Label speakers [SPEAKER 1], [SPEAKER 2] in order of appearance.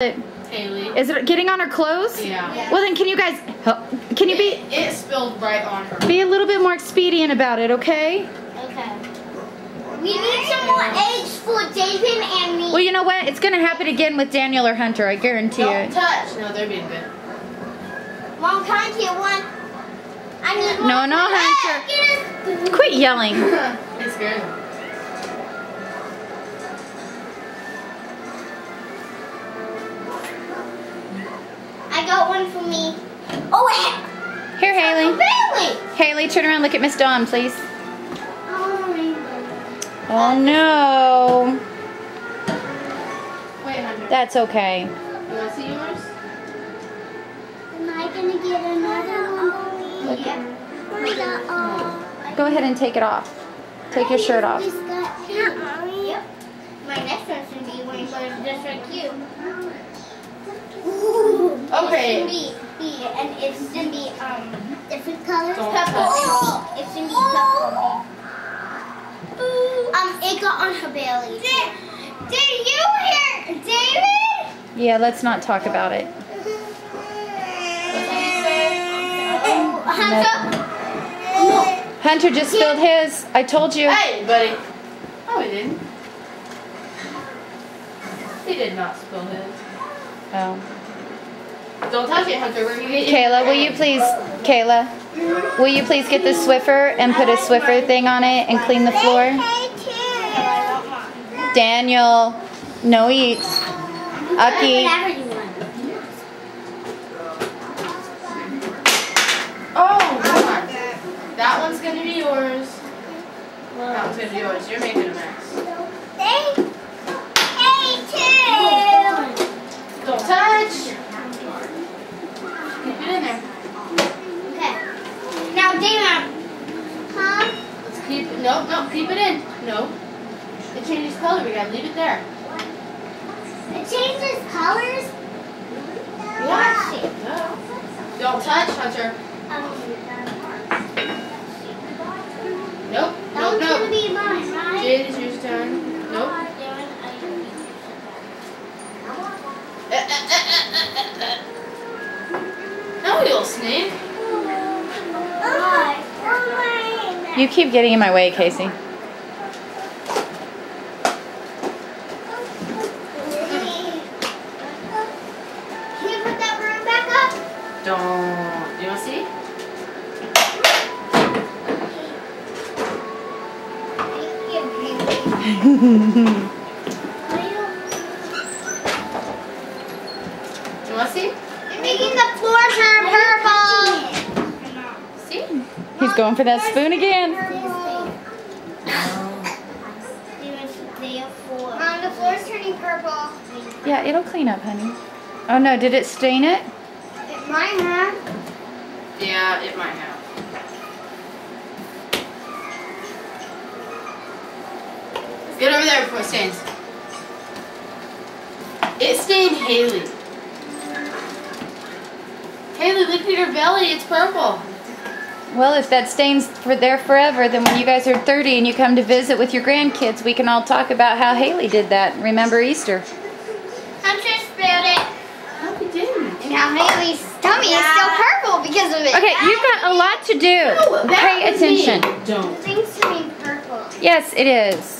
[SPEAKER 1] Haley.
[SPEAKER 2] Is it getting on her clothes?
[SPEAKER 1] Yeah.
[SPEAKER 2] Well then, can you guys help? Can you be
[SPEAKER 1] It, it spilled right on her.
[SPEAKER 2] be a little bit more expedient about it, okay?
[SPEAKER 3] Okay. We need some more eggs for David and me.
[SPEAKER 2] Well, you know what? It's gonna happen again with Daniel or Hunter. I guarantee
[SPEAKER 1] Don't
[SPEAKER 2] it.
[SPEAKER 1] touch. No, they're being good.
[SPEAKER 3] Mom, can I get one? I need
[SPEAKER 2] No,
[SPEAKER 3] one.
[SPEAKER 2] no,
[SPEAKER 3] Ah,
[SPEAKER 2] Hunter. Quit yelling.
[SPEAKER 1] it's scared
[SPEAKER 3] one for me. Oh, and
[SPEAKER 2] Here, Haley.
[SPEAKER 3] Bailey.
[SPEAKER 2] Haley, turn around. Look at Miss Dawn, please.
[SPEAKER 3] Oh.
[SPEAKER 2] Oh no.
[SPEAKER 1] Wait, Hunter.
[SPEAKER 2] That's okay.
[SPEAKER 1] You want to see yours?
[SPEAKER 3] Am I gonna get another one? Yeah. We got all.
[SPEAKER 2] Go ahead and take it off. Take your shirt off.
[SPEAKER 3] Just got two. Yep. My next one's gonna be rainbow just like you.
[SPEAKER 1] Okay.
[SPEAKER 3] It's gonna be, be and it's gonna be um different colors.
[SPEAKER 1] Don't
[SPEAKER 3] Purple
[SPEAKER 1] touch.
[SPEAKER 3] and pink. It's gonna be purple. Um, it got on her belly. Did, did you hear David?
[SPEAKER 2] Yeah, let's not talk about it.
[SPEAKER 3] Oh, Hunter. No.
[SPEAKER 2] Hunter just spilled his. I told you.
[SPEAKER 1] Hey, buddy. Oh, he didn't. He did not spill his.
[SPEAKER 2] Oh.
[SPEAKER 1] Don't touch it, Hunter.
[SPEAKER 2] Kayla, will you please, Kayla, will you please get the Swiffer and put a Swiffer thing on it and clean the floor? Daniel, no eat. Aki,
[SPEAKER 3] Whatever you want.
[SPEAKER 1] Oh. That one's gonna be yours. That one's gonna be yours. You're making a mess.
[SPEAKER 3] Hey, hey, two.
[SPEAKER 1] Don't touch. Keep it in there.
[SPEAKER 3] Okay. Now, Dana. Huh?
[SPEAKER 1] Let's keep it. No, no, keep it in. No. It changes color. We gotta leave it there.
[SPEAKER 3] It changes colors.
[SPEAKER 1] Yeah. No. Don't touch, Hunter. Nope. Nope. Nope.
[SPEAKER 3] be mine, right?
[SPEAKER 1] Jade, it's your turn. Nope. Uh, uh, uh, no, you little snake.
[SPEAKER 2] You keep getting in my way, Casey.
[SPEAKER 3] You put that broom back up?
[SPEAKER 1] Don't. You want to see? You want to see?
[SPEAKER 3] You're making the floor turn purple.
[SPEAKER 1] See?
[SPEAKER 2] He's going for that spoon again.
[SPEAKER 3] Mom, the floor's turning purple.
[SPEAKER 2] Yeah, it'll clean up, honey. Oh no, did it stain it?
[SPEAKER 3] It might have.
[SPEAKER 1] Yeah, it might have. Get over there before it stains. It stained Haley. Haley, look at your belly. It's purple.
[SPEAKER 2] Well, if that stains for there forever, then when you guys are 30 and you come to visit with your grandkids, we can all talk about how Haley did that. Remember Easter?
[SPEAKER 3] Hunter spilled it.
[SPEAKER 1] No, we didn't.
[SPEAKER 3] And now Haley's tummy is still purple because of it.
[SPEAKER 2] Okay, you've got a lot to do.
[SPEAKER 1] No,
[SPEAKER 2] Pay
[SPEAKER 1] was me.
[SPEAKER 2] attention.
[SPEAKER 1] Don't.
[SPEAKER 3] Things turning purple.
[SPEAKER 2] Yes, it is.